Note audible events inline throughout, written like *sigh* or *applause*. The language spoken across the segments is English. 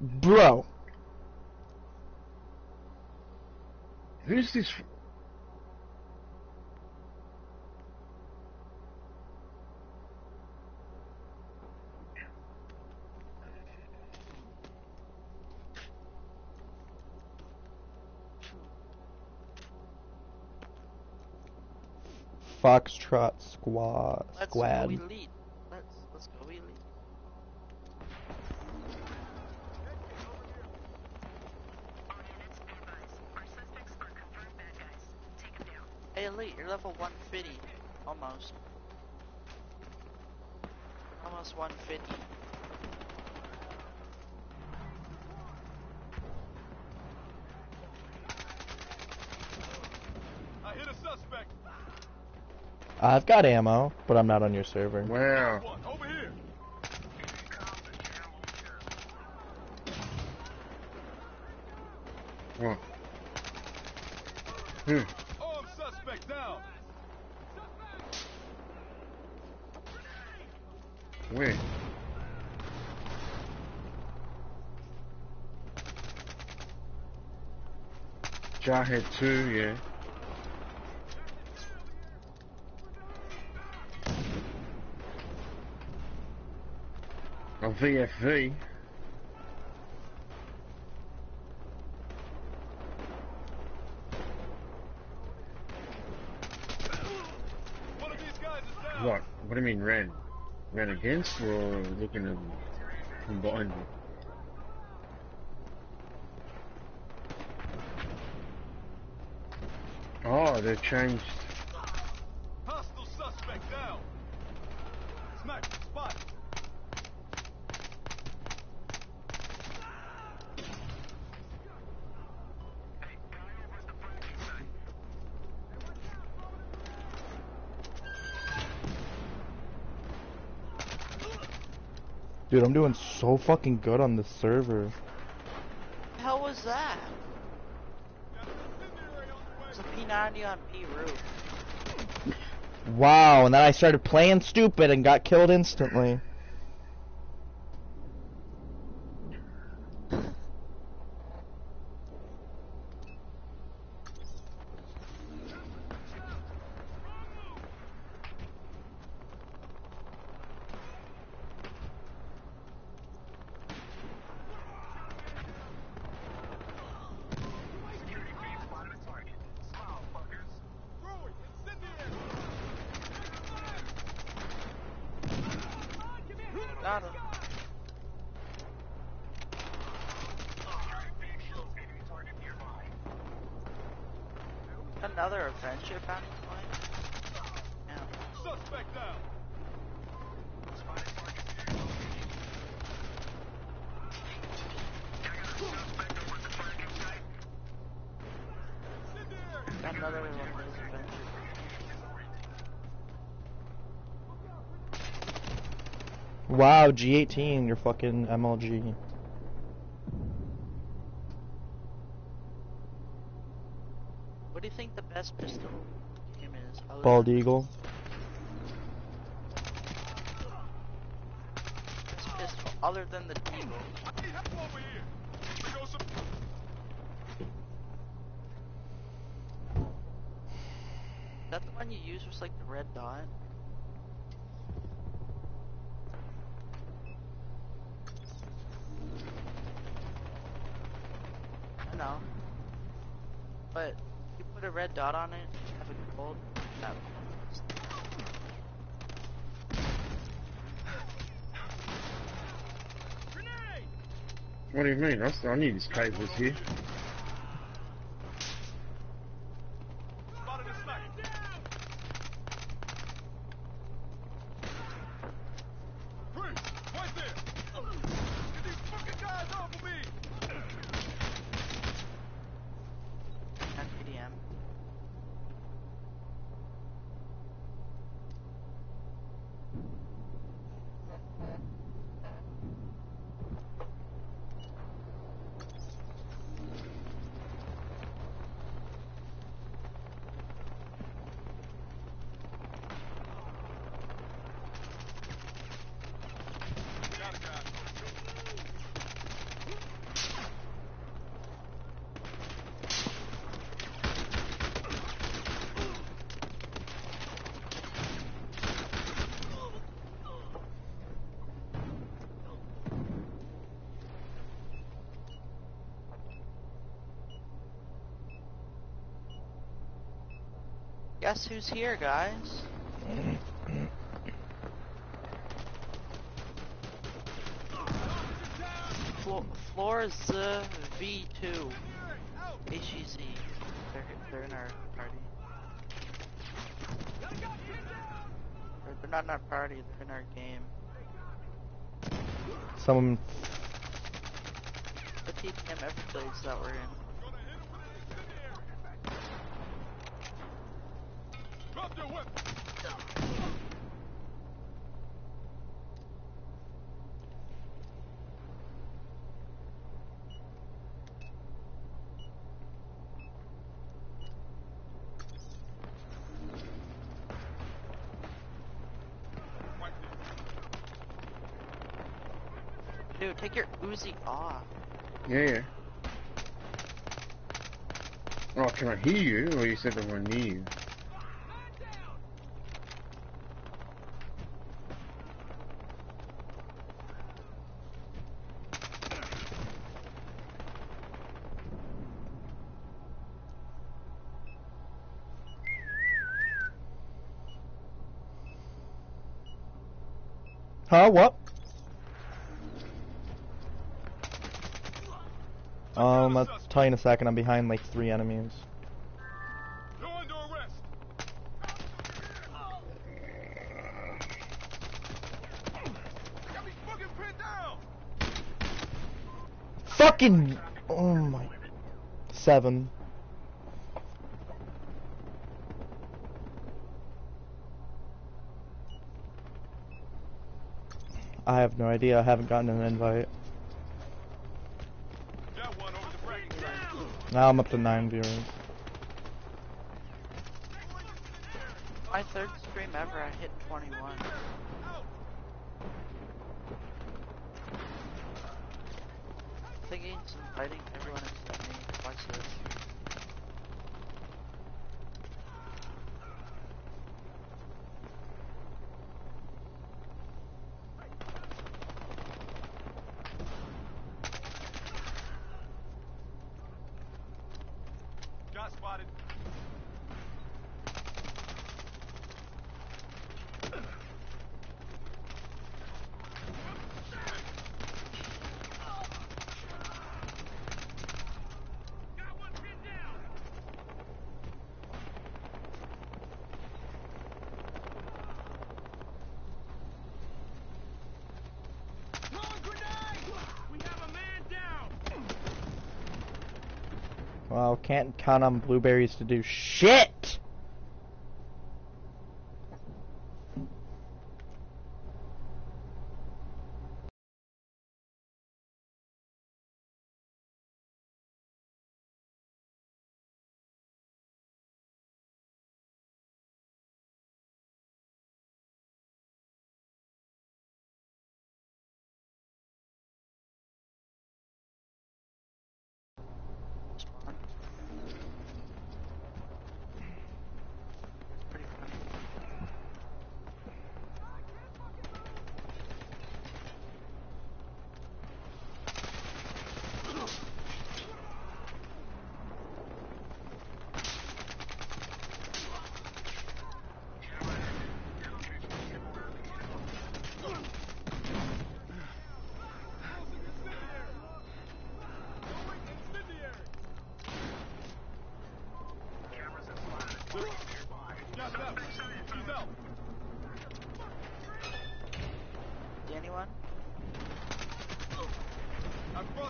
Bro. Who's this? Foxtrot squad. Let's Squad. go elite. Let's let's go elite. Hey elite, you're level 150. Almost. Almost 150. I hit a suspect. I've got ammo, but I'm not on your server. Wow. Over here. Hmm. Down. Where? Jarhead 2, yeah. A VFV. One of these guys is down. What? What do you mean ran? Ran against or looking at from behind? Oh, ah, they've changed. Hostile suspect down. Sniper, spot. Dude, I'm doing so fucking good on the server. Hell was that? Got an incendiary on the way. It's a P90 on P roof. Wow, and then I started playing stupid and got killed instantly. Got. Another Avenger bounty point? Yeah. Suspect down. Incendiary. Got another one of those Avengers. Wow, G18, you're fucking MLG. What do you think the best pistol game is? Bald Eagle. Best pistol other than the Eagle. I need help over here. There goes some. Is that the one you use with like the red dot? Know. But you put a red dot on it, have a gold, that What do you mean? I, I need his cables here. Spotted a sniper. Freeze. Right there. Get these fucking guys off of me. and PDM. Guess who's here, guys? Flo Floor Z V2. HEZ. They're, they're in our party. Or they're not in our party, they're in our game. Someone. The TDM Everglades that we're in. Dude, take your Uzi off. Yeah, yeah. Oh, can I hear you? Or you said they were near you? Huh? What? Tell you in a second. I'm behind like three enemies. Fucking. Oh my. Seven. I have no idea. I haven't gotten an invite. Got one over the bracket. Now I'm up to nine viewers. My third stream ever, I hit 21. Thinking some fighting everyone except me. Watch this. Got spotted. Got one pinned down. Throwing grenade! We have a man down. Well, can't count on blueberries to do shit.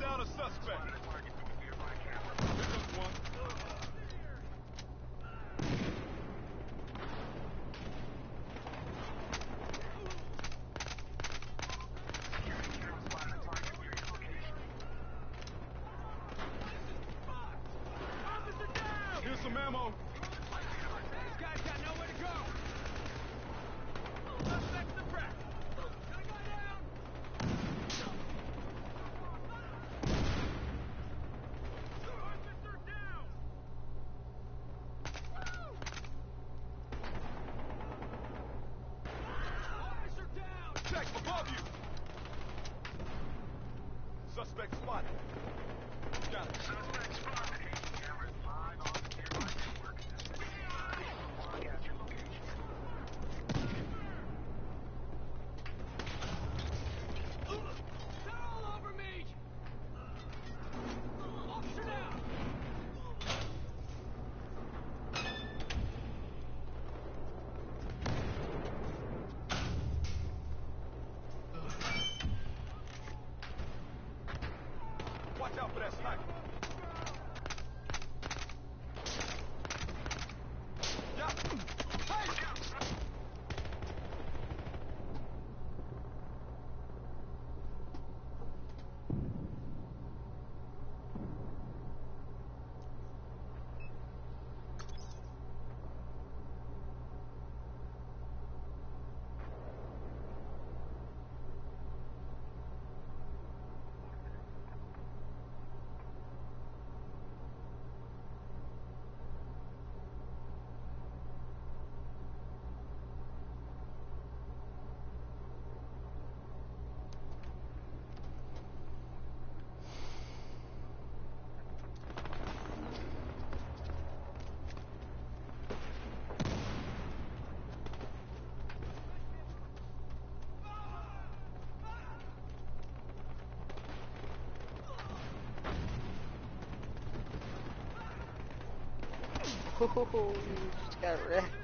Down a suspect. Ooh, *laughs* just got wrecked.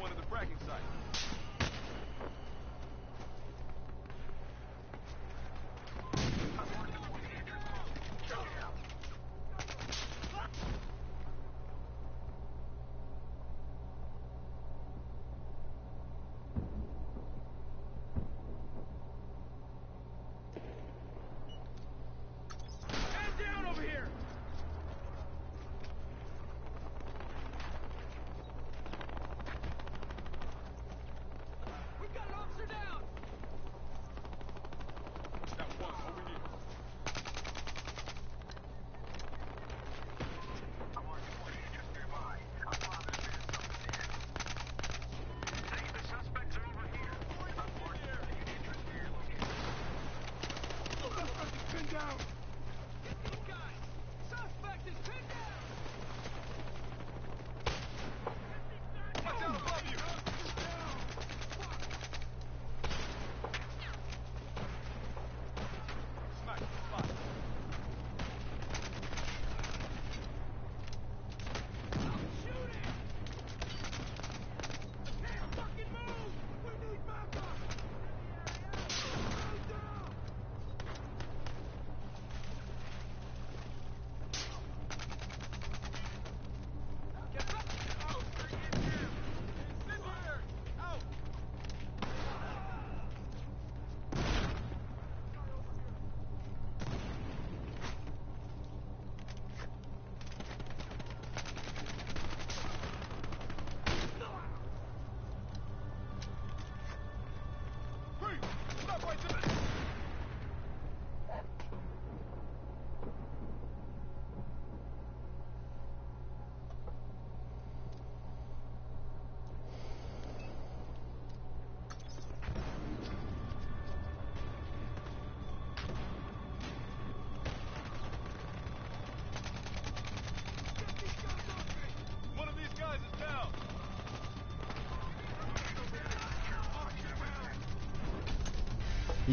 one of the fracking sites.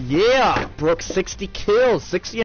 Yeah, Brooke, 60 kills, 60